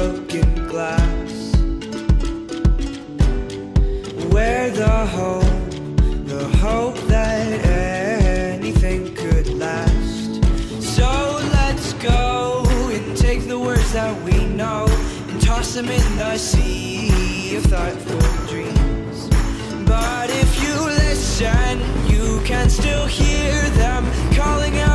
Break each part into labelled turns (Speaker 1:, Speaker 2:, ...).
Speaker 1: broken glass. Where the hope, the hope that anything could last. So let's go and take the words that we know And toss them in the sea of thoughtful dreams. But if you listen, you can still hear them Calling out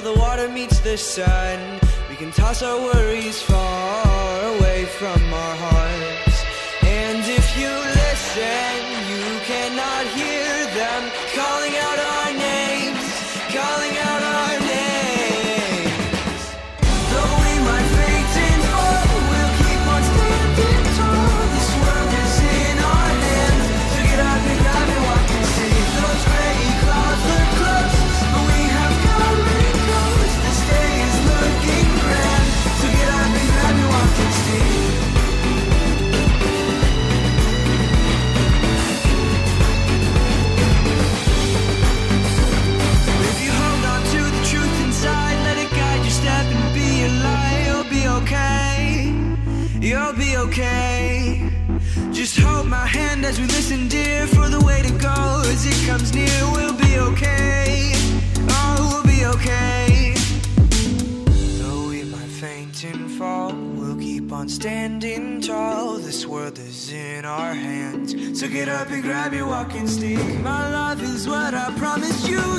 Speaker 1: till the water meets the sun. We can toss our worries far away from our hearts. And if you listen, you cannot hear okay. Just hold my hand as we listen, dear, for the way to go as it comes near. We'll be okay. Oh, we'll be okay. Though we might faint and fall, we'll keep on standing tall. This world is in our hands. So get up and grab your walking stick. My love is what I promised you.